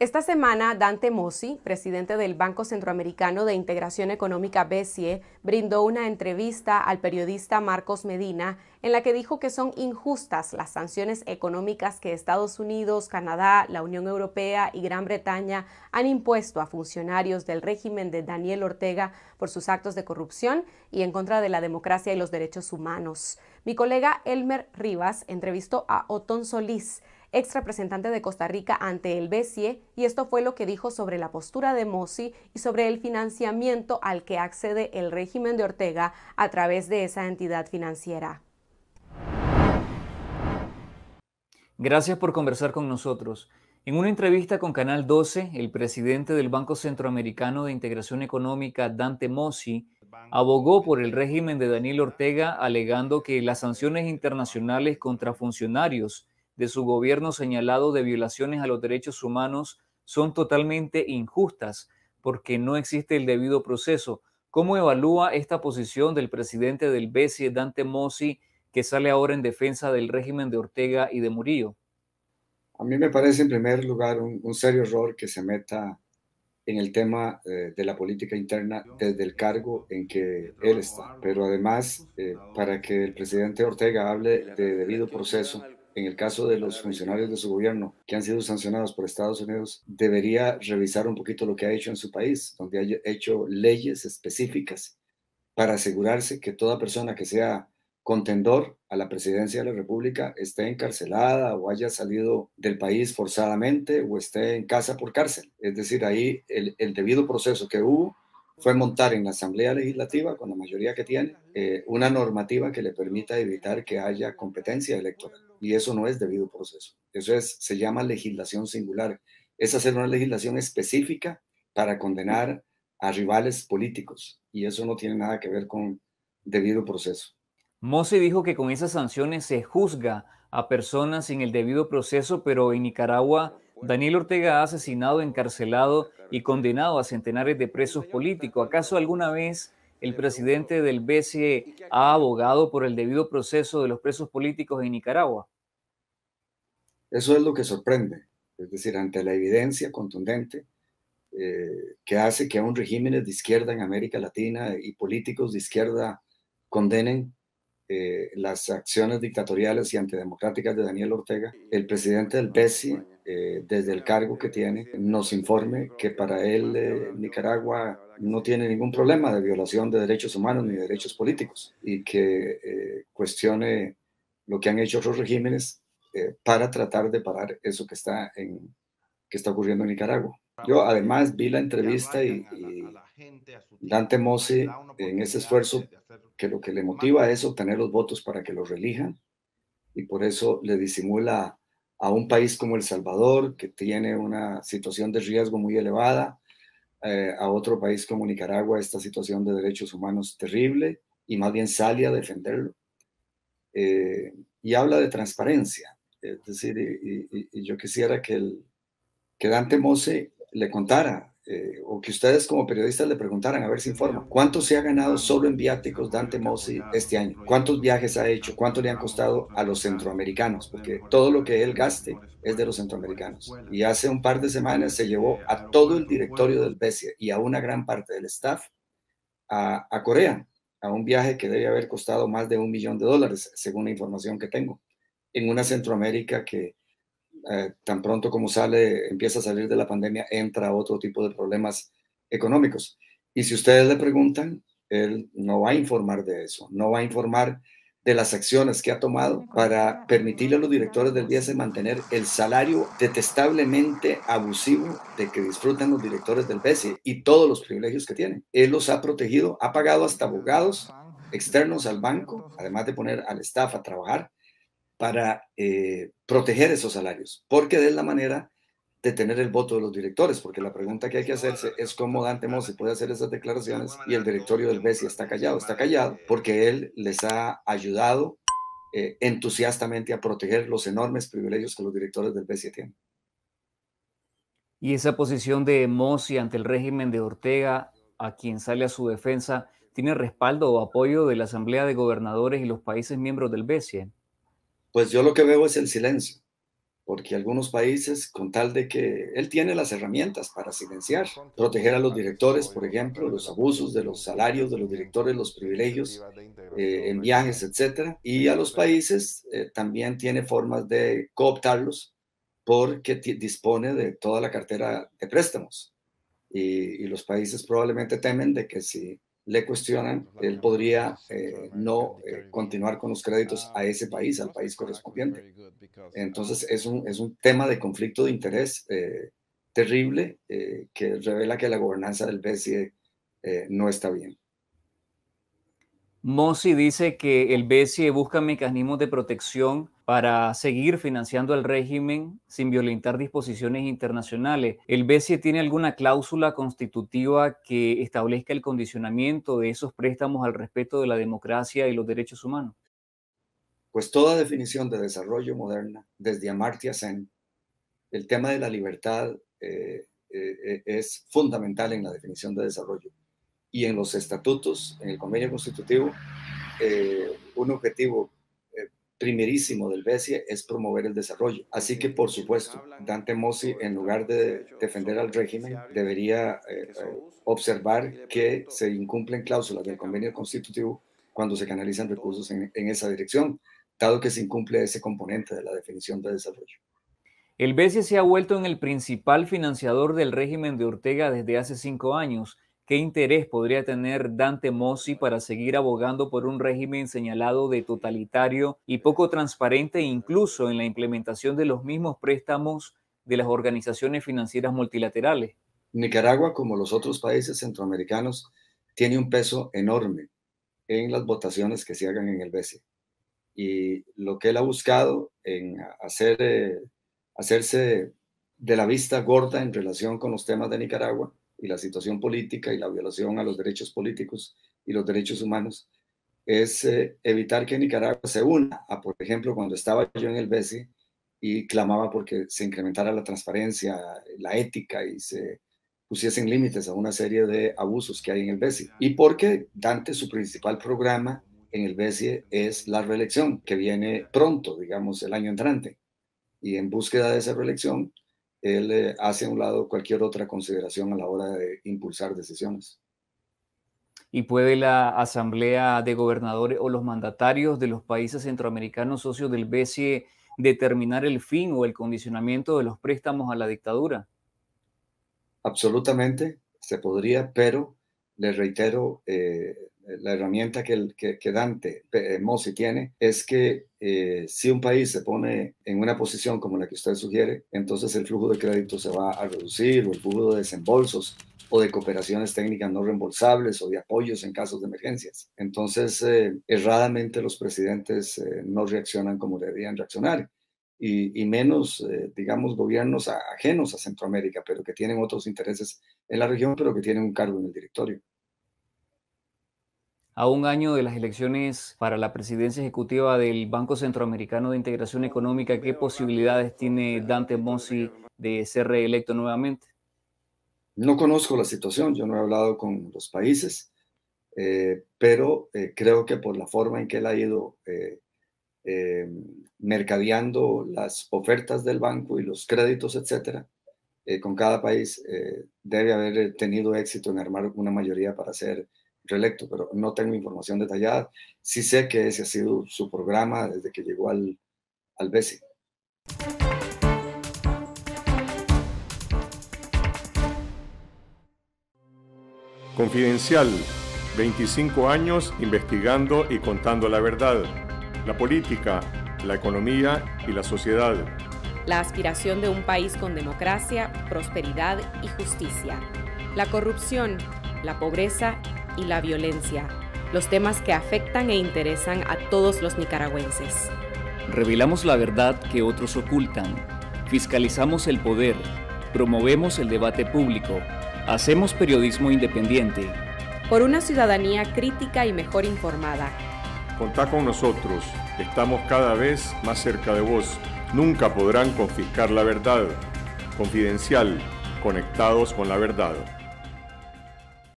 Esta semana, Dante Mossi, presidente del Banco Centroamericano de Integración Económica BCE, brindó una entrevista al periodista Marcos Medina en la que dijo que son injustas las sanciones económicas que Estados Unidos, Canadá, la Unión Europea y Gran Bretaña han impuesto a funcionarios del régimen de Daniel Ortega por sus actos de corrupción y en contra de la democracia y los derechos humanos. Mi colega Elmer Rivas entrevistó a Otón Solís, ex representante de Costa Rica ante el BCE, y esto fue lo que dijo sobre la postura de Mossi y sobre el financiamiento al que accede el régimen de Ortega a través de esa entidad financiera. Gracias por conversar con nosotros. En una entrevista con Canal 12, el presidente del Banco Centroamericano de Integración Económica, Dante Mossi, abogó por el régimen de Daniel Ortega, alegando que las sanciones internacionales contra funcionarios de su gobierno señalado de violaciones a los derechos humanos son totalmente injustas porque no existe el debido proceso. ¿Cómo evalúa esta posición del presidente del BCE, Dante Mossi, que sale ahora en defensa del régimen de Ortega y de Murillo? A mí me parece en primer lugar un, serio error que se meta en el tema eh, de la política interna desde el cargo en que él está. Pero además, eh, para que el presidente Ortega hable de debido proceso, en el caso de los funcionarios de su gobierno que han sido sancionados por Estados Unidos, debería revisar un poquito lo que ha hecho en su país, donde ha hecho leyes específicas para asegurarse que toda persona que sea contendor a la presidencia de la República esté encarcelada o haya salido del país forzadamente o esté en casa por cárcel. Es decir, ahí el, debido proceso que hubo fue montar en la Asamblea Legislativa, con la mayoría que tiene, eh, una normativa que le permita evitar que haya competencia electoral y eso no es debido proceso. Eso es, se llama legislación singular. Es hacer una legislación específica para condenar a rivales políticos y eso no tiene nada que ver con debido proceso. Mose dijo que con esas sanciones se juzga a personas sin el debido proceso, pero en Nicaragua Daniel Ortega ha asesinado, encarcelado y condenado a centenares de presos políticos. ¿Acaso alguna vez el presidente del BCE ha abogado por el debido proceso de los presos políticos en Nicaragua? Eso es lo que sorprende, es decir, ante la evidencia contundente eh, que hace que a un régimen de izquierda en América Latina y políticos de izquierda condenen eh, las acciones dictatoriales y antidemocráticas de Daniel Ortega, el presidente del BCE, eh, desde el cargo que tiene, nos informe que para él Nicaragua no tiene ningún problema de violación de derechos humanos ni de derechos políticos y que cuestione lo que han hecho otros regímenes eh, para tratar de parar eso que está, en, que está ocurriendo en Nicaragua. Yo además vi la entrevista y, Dante Mossi en ese esfuerzo que lo que le motiva es obtener los votos para que lo relijan y por eso le disimula a un país como El Salvador, que tiene una situación de riesgo muy elevada, eh, a otro país como Nicaragua, esta situación de derechos humanos terrible, y más bien sale a defenderlo. Eh, y habla de transparencia. Es decir, y, yo quisiera que, el, que Dante Mose le contara, eh, o que ustedes como periodistas le preguntaran, a ver si informa, ¿cuánto se ha ganado solo en viáticos Dante Mose este año? ¿Cuántos viajes ha hecho? ¿Cuánto le han costado a los centroamericanos? Porque todo lo que él gaste es de los centroamericanos. Y hace un par de semanas se llevó a todo el directorio del BESIA y a una gran parte del staff a, a Corea, a un viaje que debe haber costado más de un millón de dólares, según la información que tengo en una Centroamérica que eh, tan pronto como sale, empieza a salir de la pandemia, entra otro tipo de problemas económicos. Y si ustedes le preguntan, él no va a informar de eso, no va a informar de las acciones que ha tomado para permitirle a los directores del BIES mantener el salario detestablemente abusivo de que disfrutan los directores del BESE y todos los privilegios que tienen. Él los ha protegido, ha pagado hasta abogados externos al banco, además de poner al staff a trabajar para eh, proteger esos salarios, porque es la manera de tener el voto de los directores, porque la pregunta que hay que hacerse es cómo Dante Mossi puede hacer esas declaraciones y el directorio del BESI está callado. Está callado porque él les ha ayudado eh, entusiastamente a proteger los enormes privilegios que los directores del BESI tienen. Y esa posición de Mossi ante el régimen de Ortega, a quien sale a su defensa, ¿tiene respaldo o apoyo de la Asamblea de Gobernadores y los países miembros del BESI? Pues yo lo que veo es el silencio. porque algunos países, con tal de que él tiene las herramientas para silenciar, proteger a los directores, por ejemplo, los abusos de los salarios de los directores, los privilegios eh, en viajes, etcétera, y a los países eh, también tiene formas de cooptarlos porque dispone de toda la cartera de préstamos. Y, y los países probablemente temen de que si le cuestionan, él podría eh, no eh, continuar con los créditos a ese país, al país correspondiente. Entonces es un, es un tema de conflicto de interés eh, terrible que revela que la gobernanza del BCE no está bien. Mossi dice que el BCE busca mecanismos de protección para seguir financiando el régimen sin violentar disposiciones internacionales. ¿El BCE tiene alguna cláusula constitutiva que establezca el condicionamiento de esos préstamos al respeto de la democracia y los derechos humanos? Pues toda definición de desarrollo moderna, desde Amartya Sen, el tema de la libertad eh, eh, es fundamental en la definición de desarrollo y en los estatutos, en el convenio constitutivo, eh, un objetivo eh, primerísimo del BESIE es promover el desarrollo. Así que, por supuesto, Dante Mossi, en lugar de defender al régimen, debería eh, observar que se incumplen cláusulas del convenio constitutivo cuando se canalizan recursos en, en esa dirección, dado que se incumple ese componente de la definición de desarrollo. El BESIE se ha vuelto en el principal financiador del régimen de Ortega desde hace cinco años ¿Qué interés podría tener Dante Mossi para seguir abogando por un régimen señalado de totalitario y poco transparente incluso en la implementación de los mismos préstamos de las organizaciones financieras multilaterales? Nicaragua, como los otros países centroamericanos, tiene un peso enorme en las votaciones que se hagan en el BCE. Y lo que él ha buscado en hacer, eh, hacerse de la vista gorda en relación con los temas de Nicaragua y la situación política y la violación a los derechos políticos y los derechos humanos es eh, evitar que Nicaragua se una a, por ejemplo, cuando estaba yo en el BESI y clamaba porque se incrementara la transparencia, la ética y se pusiesen límites a una serie de abusos que hay en el BESI. Y porque Dante, su principal programa en el BESI es la reelección, que viene pronto, digamos, el año entrante. Y en búsqueda de esa reelección, él eh, hace a un lado cualquier otra consideración a la hora de impulsar decisiones. ¿Y puede la Asamblea de Gobernadores o los mandatarios de los países centroamericanos socios del BCE determinar el fin o el condicionamiento de los préstamos a la dictadura? Absolutamente, se podría, pero le reitero, eh, la herramienta que, Dante eh, Mossi tiene es que eh, si un país se pone en una posición como la que usted sugiere, entonces el flujo de crédito se va a reducir o el flujo de desembolsos o de cooperaciones técnicas no reembolsables o de apoyos en casos de emergencias. Entonces, eh, erradamente los presidentes no reaccionan como deberían reaccionar. Y menos, digamos, gobiernos ajenos a Centroamérica, pero que tienen otros intereses en la región, pero que tienen un cargo en el directorio a un año de las elecciones para la presidencia ejecutiva del Banco Centroamericano de Integración Económica, ¿qué posibilidades tiene Dante Mossi de ser reelecto nuevamente? No conozco la situación, yo no he hablado con los países, eh, pero eh, creo que por la forma en que él ha ido eh, mercadeando las ofertas del banco y los créditos, etcétera, con cada país, debe haber tenido éxito en armar una mayoría para ser reelecto, pero no tengo información detallada. Sí sé que ese ha sido su programa desde que llegó al, al BESI. Confidencial, 25 años investigando y contando la verdad, la política, la economía y la sociedad. La aspiración de un país con democracia, prosperidad y justicia. La corrupción, la pobreza y la violencia, los temas que afectan e interesan a todos los nicaragüenses. Revelamos la verdad que otros ocultan, fiscalizamos el poder, promovemos el debate público, hacemos periodismo independiente. Por una ciudadanía crítica y mejor informada. Contá con nosotros, estamos cada vez más cerca de vos. Nunca podrán confiscar la verdad. Confidencial, conectados con la verdad.